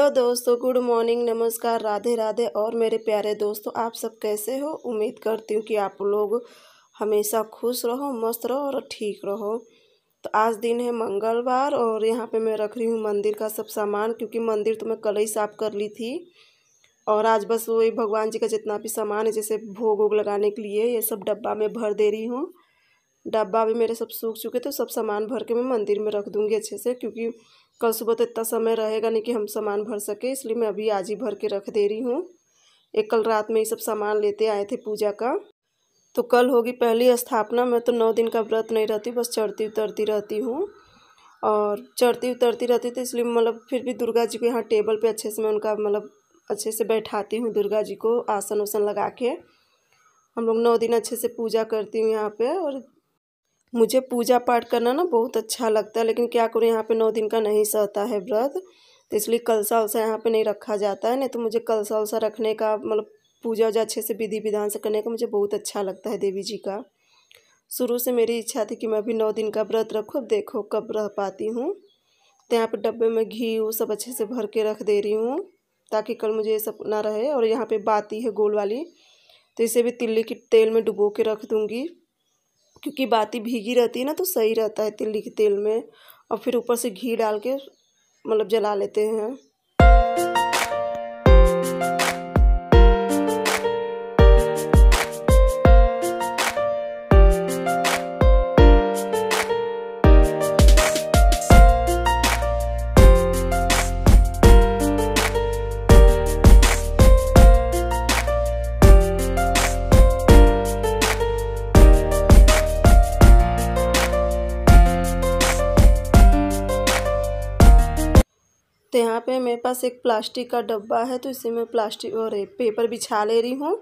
Hello दोस्तों, good morning, नमस्कार, राधे राधे और मेरे प्यारे दोस्तों, आप सब कैसे हो? उम्मीद करती हूँ कि आप लोग हमेशा खुश रहो, मस्त रहो और ठीक रहो। तो आज दिन है मंगलवार और यहाँ पे मैं रख रही हूँ मंदिर का सब सामान क्योंकि मंदिर तो मैं कल ही साफ़ कर ली थी। और आज बस वही भगवान जी का जितना भी सामान है, जैसे भोग वोग लगाने के लिए, ये सब डब्बा में भर दे रही हूँ। डब्बा भी मेरे सब सूख चुके थे, सब सामान भर के मैं मंदिर में रख दूँगी अच्छे से, क्योंकि कल सुबह तो इतना समय रहेगा नहीं कि हम सामान भर सके, इसलिए मैं अभी आज ही भर के रख दे रही हूँ। एक कल रात में ये सब सामान लेते आए थे पूजा का। तो कल होगी पहली स्थापना, मैं तो नौ दिन का व्रत नहीं रहती, बस चढ़ती उतरती रहती हूँ। और चढ़ती उतरती रहती थी इसलिए मतलब फिर भी दुर्गा जी को यहाँ टेबल पे अच्छे से मैं उनका मतलब अच्छे से बैठाती हूँ, दुर्गा जी को आसन उसन लगा के। हम लोग नौ दिन अच्छे से पूजा करती हूँ यहाँ पे और मुझे पूजा पाठ करना ना बहुत अच्छा लगता है, लेकिन क्या करूँ, यहाँ पे नौ दिन का नहीं सहता है व्रत तो इसलिए कलसा उलसा यहाँ पे नहीं रखा जाता है, नहीं तो मुझे कलसा उलसा रखने का मतलब पूजा वूजा अच्छे से विधि विधान से करने का मुझे बहुत अच्छा लगता है देवी जी का। शुरू से मेरी इच्छा थी कि मैं अभी नौ दिन का व्रत रखूँ, अब देखो कब रह पाती हूँ। तो यहाँ पर डब्बे में घी वो सब अच्छे से भर के रख दे रही हूँ, ताकि कल मुझे ये सब ना रहे, और यहाँ पे बाती है गोल वाली तो इसे भी तिल्ली के तेल में डुबो के रख दूँगी। क्योंकि बाती भीगी रहती है ना तो सही रहता है तिल्ली के तेल में। और फिर ऊपर से घी डाल के मतलब जला लेते हैं। तो यहाँ पे मेरे पास एक प्लास्टिक का डब्बा है तो इसे मैं प्लास्टिक और पेपर बिछा ले रही हूँ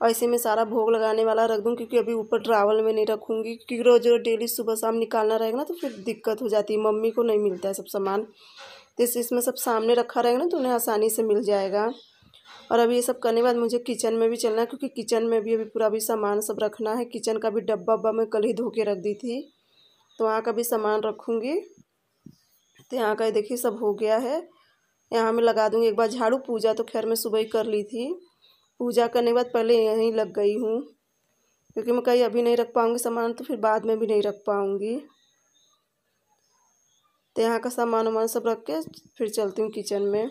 और इसे मैं सारा भोग लगाने वाला रख दूँ, क्योंकि अभी ऊपर ट्रावल में नहीं रखूँगी। क्योंकि रोज़ रोज़ डेली सुबह शाम निकालना रहेगा ना तो फिर दिक्कत हो जाती है। मम्मी को नहीं मिलता है सब सामान। तो इस, इसमें सब सामने रखा रहेगा ना तो उन्हें आसानी से मिल जाएगा। और अभी ये सब करने के बाद मुझे किचन में भी चलना है, क्योंकि किचन में भी अभी पूरा भी सामान सब रखना है। किचन का भी डब्बा उब्बा मैं कल ही धो के रख दी थी तो वहाँ का भी सामान रखूँगी। तो यहाँ का देखिए सब हो गया है। यहाँ मैं लगा दूँगी एक बार झाड़ू पूजा तो खैर मैं सुबह ही कर ली थी। पूजा करने के बाद पहले यहीं लग गई हूँ, क्योंकि मैं कहीं अभी नहीं रख पाऊँगी सामान तो फिर बाद में भी नहीं रख पाऊँगी। तो यहाँ का सामान वामान सब रख के फिर चलती हूँ किचन में।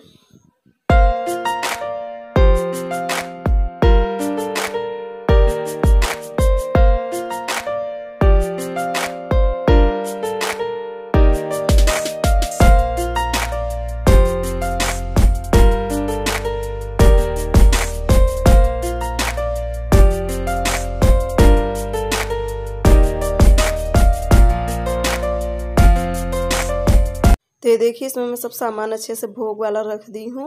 देखिए, इसमें मैं सब सामान अच्छे से भोग वाला रख दी हूँ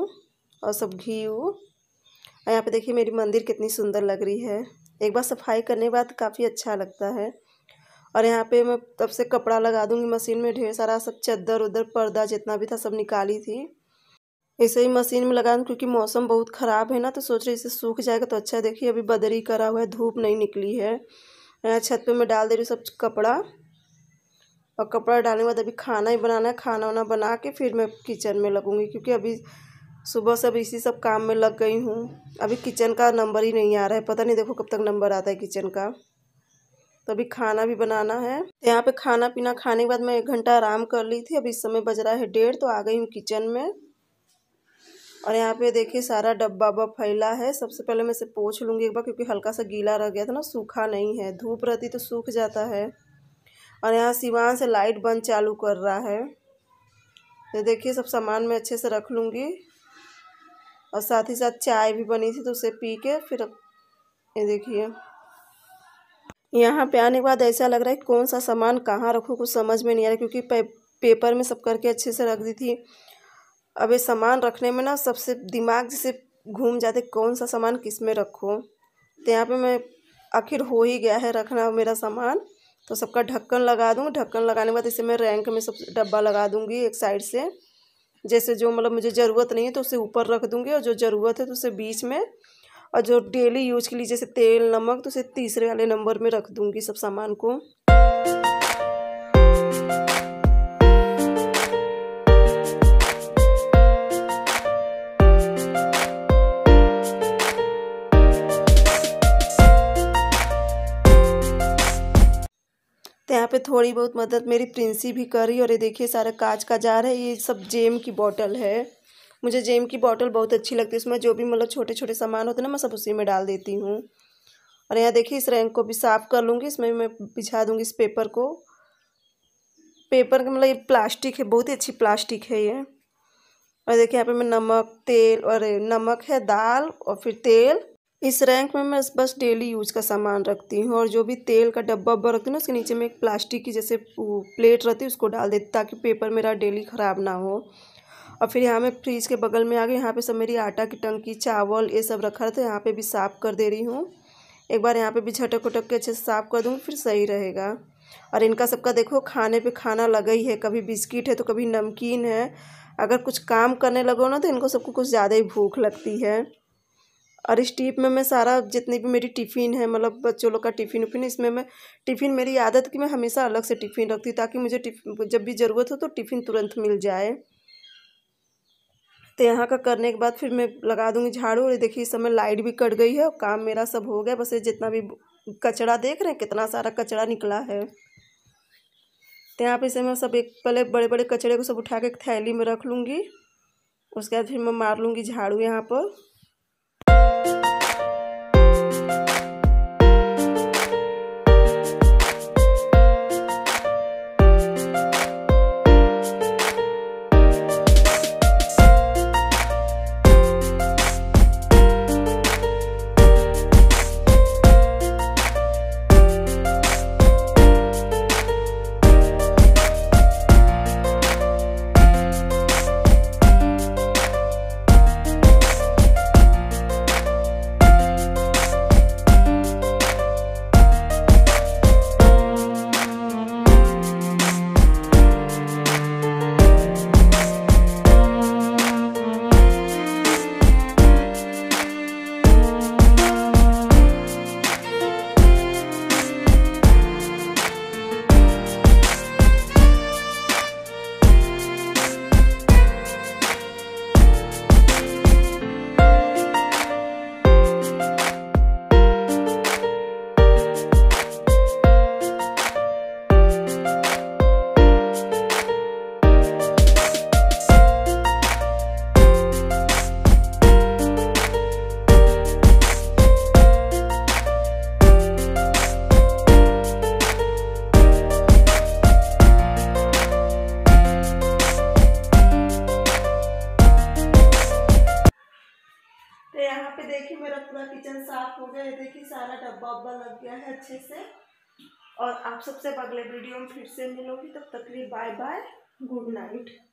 और सब घी वो और यहाँ पे देखिए, मेरी मंदिर कितनी सुंदर लग रही है। एक बार सफ़ाई करने के बाद काफ़ी अच्छा लगता है। और यहाँ पे मैं तब से कपड़ा लगा दूँगी मशीन में, ढेर सारा सब चद्दर उधर पर्दा जितना भी था सब निकाली थी। ऐसे ही मशीन में लगा क्योंकि मौसम बहुत ख़राब है ना तो सोच रही इसे सूख जाएगा तो अच्छा देखिए, अभी बदरी करा हुआ है, धूप नहीं निकली है। यहाँ छत पे मैं डाल दे रही हूँ सब कपड़ा। और कपड़ा डालने के बाद अभी खाना ही बनाना है, खाना वाना बना के फिर मैं किचन में लगूँगी, क्योंकि अभी सुबह से अब इसी सब काम में लग गई हूँ। अभी किचन का नंबर ही नहीं आ रहा है, पता नहीं देखो कब तक नंबर आता है किचन का। तो अभी खाना भी बनाना है। तो यहाँ पे खाना पीना खाने के बाद मैं एक घंटा आराम कर ली थी, अभी इस समय बज रहा है डेढ़ तो आ गई हूँ किचन में। और यहाँ पे देखिए सारा डब्बा वब्बा फैला है। सबसे पहले मैं इसे पोछ लूँगी एक बार, क्योंकि हल्का सा गीला रह गया था ना, सूखा नहीं है। धूप रहती तो सूख जाता है। और यहाँ सिवान से लाइट बंद चालू कर रहा है। तो देखिए, सब सामान मैं अच्छे से रख लूँगी। और साथ ही साथ चाय भी बनी थी तो उसे पी के फिर ये देखिए। यहाँ पे आने के बाद ऐसा लग रहा है कौन सा सामान कहाँ रखूँ, कुछ समझ में नहीं आ रहा क्योंकि पेपर में सब करके अच्छे से रख दी थी। अब ये सामान रखने में ना सबसे दिमाग जैसे घूम जाते कौन सा सामान किसमें रखूँ। तो यहाँ पे मैं, आखिर हो ही गया है रखना मेरा सामान। तो सबका ढक्कन लगा दूँ। ढक्कन लगाने के बाद इसे मैं रैंक में सब डब्बा लगा दूँगी एक साइड से। जैसे जो मतलब मुझे ज़रूरत नहीं है तो उसे ऊपर रख दूँगी और जो ज़रूरत है तो उसे बीच में और जो डेली यूज़ के लिए जैसे तेल, नमक तो उसे तीसरे वाले नंबर में रख दूँगी सब सामान को। पे थोड़ी बहुत मदद मेरी प्रिंसी भी कर रही और ये देखिए सारा कांच का जार है, ये सब जेम की बॉटल है। मुझे जेम की बॉटल बहुत अच्छी लगती है, इसमें जो भी मतलब छोटे छोटे सामान होते हैं ना, मैं सब उसी में डाल देती हूँ। और यहाँ देखिए इस रैंक को भी साफ़ कर लूँगी, इसमें मैं बिछा दूँगी इस पेपर को। पेपर का मतलब ये प्लास्टिक है, बहुत ही अच्छी प्लास्टिक है ये। और देखिए यहाँ पे मैं नमक, तेल और नमक है, दाल और फिर तेल इस रैंक में मैं बस डेली यूज़ का सामान रखती हूँ और जो भी तेल का डब्बा वब्बा रखती हूँ ना, उसके नीचे में एक प्लास्टिक की जैसे प्लेट रहती है, उसको डाल देती ताकि पेपर मेरा डेली ख़राब ना हो। और फिर यहाँ मैं फ्रिज के बगल में आ गई, यहाँ पे सब मेरी आटा की टंकी, चावल ये सब रखा था यहाँ पे भी साफ़ कर दे रही हूँ। एक बार यहाँ पे भी झटक उटक के अच्छे से साफ़ कर दूँगी, फिर सही रहेगा। और इनका सबका देखो, खाने पे खाना लगा ही है, कभी बिस्किट है तो कभी नमकीन है। अगर कुछ काम करने लगो ना तो इनको सबको कुछ ज़्यादा ही भूख लगती है। और इस टिप में मैं सारा, जितनी भी मेरी टिफ़िन है मतलब बच्चों लोग का टिफ़िन उफ़िन, इसमें मैं, टिफ़िन मेरी आदत कि मैं हमेशा अलग से टिफ़िन रखती हूँ, ताकि मुझे जब भी ज़रूरत हो तो टिफ़िन तुरंत मिल जाए। तो यहाँ का करने के बाद फिर मैं लगा दूँगी झाड़ू, और देखिए इस समय लाइट भी कट गई है, और काम मेरा सब हो गया, बस ये जितना भी कचरा देख रहे हैं, कितना सारा कचरा निकला है। तो यहाँ पर इसे मैं सब एक पहले बड़े बड़े कचरे को सब उठा के थैली में रख लूँगी, उसके बाद फिर मैं मार लूँगी झाड़ू यहाँ पर। देखिए मेरा पूरा किचन साफ़ हो गया। है देखिए सारा डब्बा उब्बा लग गया है अच्छे से। और आप सबसे अगले वीडियो में फिर से मिलोगी, तब तक लिए बाय बाय गुड नाइट।